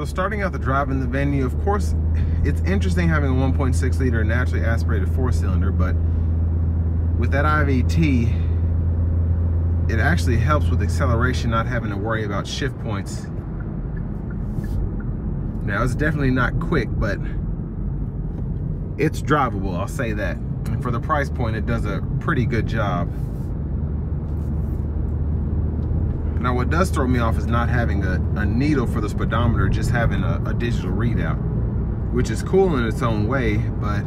So starting out the drive in the venue, of course, it's interesting having a 1.6 liter naturally aspirated four cylinder, but with that IVT, it actually helps with acceleration, not having to worry about shift points. Now it's definitely not quick, but it's drivable, I'll say that. And for the price point, it does a pretty good job. Now what does throw me off is not having a, a needle for the speedometer, just having a, a digital readout, which is cool in its own way, but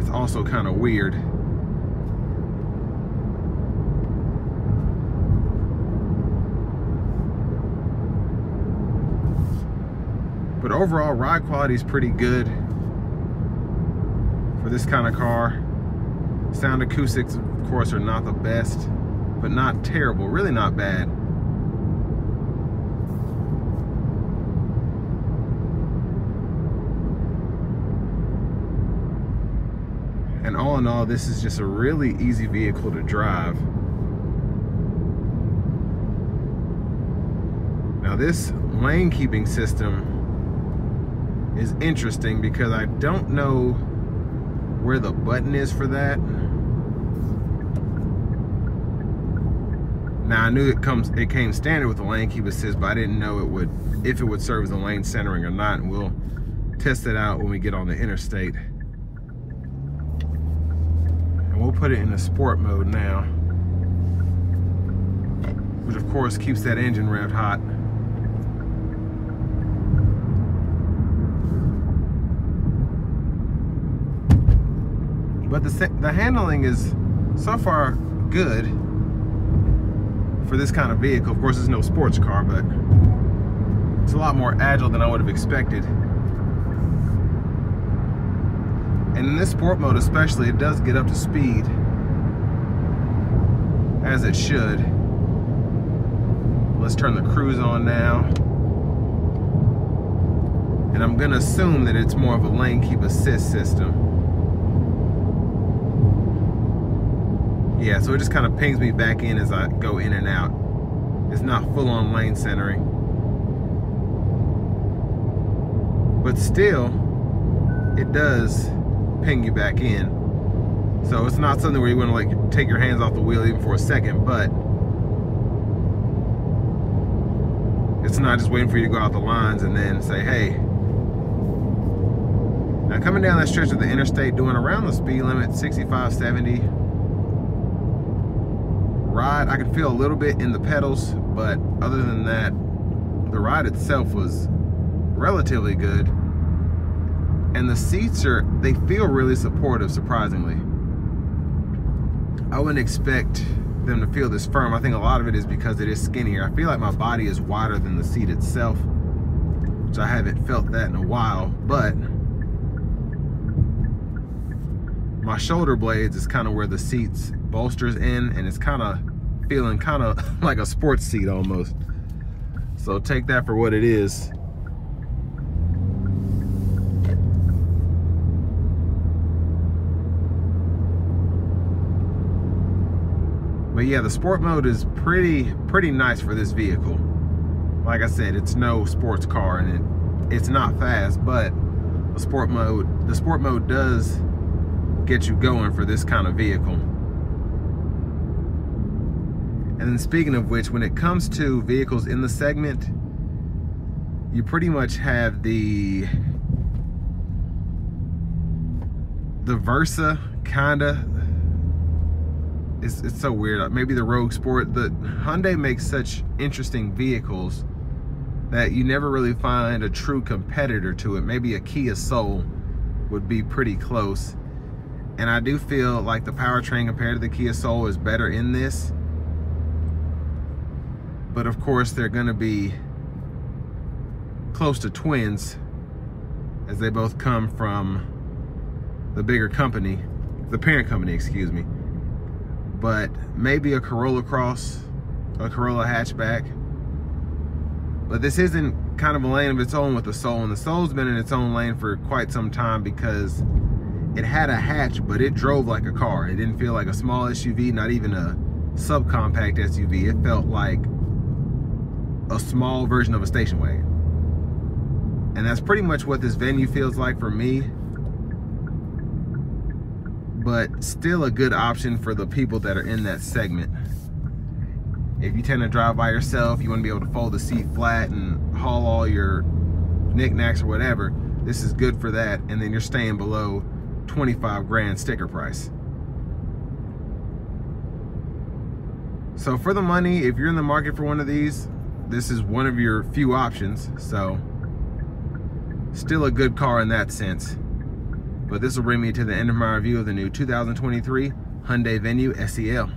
it's also kind of weird. But overall, ride quality is pretty good for this kind of car. Sound acoustics, of course, are not the best, but not terrible, really not bad. And all in all, this is just a really easy vehicle to drive. Now this lane keeping system is interesting because I don't know where the button is for that. Now I knew it comes it came standard with the lane keep assist, but I didn't know it would if it would serve as a lane centering or not. And we'll test it out when we get on the interstate. And we'll put it in the sport mode now. Which of course keeps that engine revved hot. But the, the handling is so far good for this kind of vehicle. Of course, it's no sports car, but it's a lot more agile than I would have expected. And in this sport mode especially, it does get up to speed as it should. Let's turn the cruise on now. And I'm gonna assume that it's more of a lane keep assist system. Yeah so it just kind of pings me back in as I go in and out. It's not full-on lane centering. But still it does ping you back in. So it's not something where you want to like take your hands off the wheel even for a second but it's not just waiting for you to go out the lines and then say hey. Now coming down that stretch of the interstate doing around the speed limit 65 70 ride, I could feel a little bit in the pedals, but other than that, the ride itself was relatively good. And the seats are, they feel really supportive, surprisingly. I wouldn't expect them to feel this firm. I think a lot of it is because it is skinnier. I feel like my body is wider than the seat itself, which I haven't felt that in a while, but my shoulder blades is kind of where the seats bolsters in and it's kind of feeling kind of like a sports seat almost. So take that for what it is. But yeah, the sport mode is pretty pretty nice for this vehicle. Like I said, it's no sports car and it it's not fast, but the sport mode the sport mode does get you going for this kind of vehicle. And then speaking of which, when it comes to vehicles in the segment, you pretty much have the the Versa kinda. It's, it's so weird. Maybe the Rogue Sport. The Hyundai makes such interesting vehicles that you never really find a true competitor to it. Maybe a Kia Soul would be pretty close and I do feel like the powertrain compared to the Kia Soul is better in this but of course they're gonna be close to twins as they both come from the bigger company, the parent company, excuse me. But maybe a Corolla Cross, a Corolla hatchback. But this isn't kind of a lane of its own with the Soul, and the Soul's been in its own lane for quite some time because it had a hatch, but it drove like a car. It didn't feel like a small SUV, not even a subcompact SUV. It felt like a small version of a station wagon. And that's pretty much what this venue feels like for me. But still a good option for the people that are in that segment. If you tend to drive by yourself, you want to be able to fold the seat flat and haul all your knickknacks or whatever, this is good for that. And then you're staying below 25 grand sticker price. So for the money, if you're in the market for one of these, this is one of your few options. So still a good car in that sense. But this will bring me to the end of my review of the new 2023 Hyundai Venue SEL.